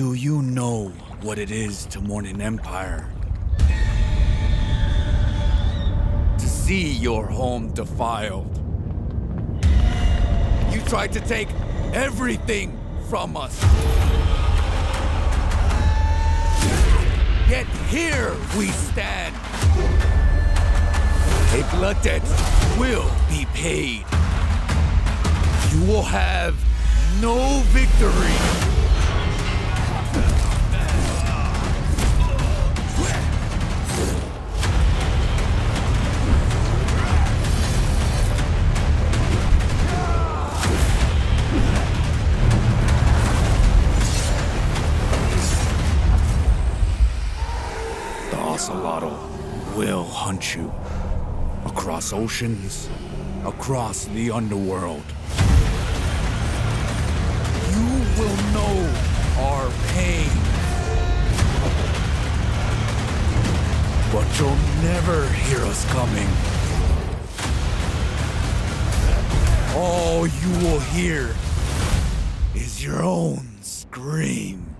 Do you know what it is to mourn an empire? To see your home defiled. You tried to take everything from us. Yet here we stand. A blood debt will be paid. You will have no victory. Ocelotl will hunt you across oceans, across the underworld. You will know our pain. But you'll never hear us coming. All you will hear is your own scream.